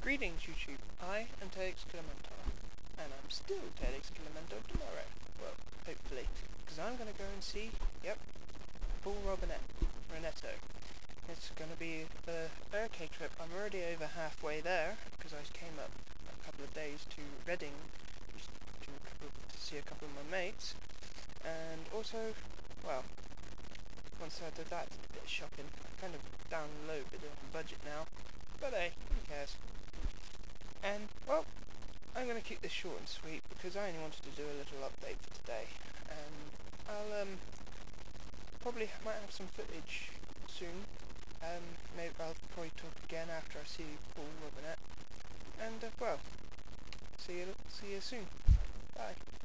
Greetings YouTube, I am Tailix Killa Mentor, and I'm still Tailix Killa Mentor tomorrow, well, hopefully, because I'm going to go and see, yep, Paul Robinett, Renetto. It's going to be the Urk trip, I'm already over halfway there, because I came up a couple of days to Reading just to, to see a couple of my mates, and also, well, once I did that, a bit of shopping, I'm kind of down low, bit of budget now, but hey, who cares? And, well, I'm going to keep this short and sweet because I only wanted to do a little update for today. And I'll, um, probably might have some footage soon. Um, maybe I'll probably talk again after I see Paul Robinett. And, uh, well, see you, see you soon. Bye.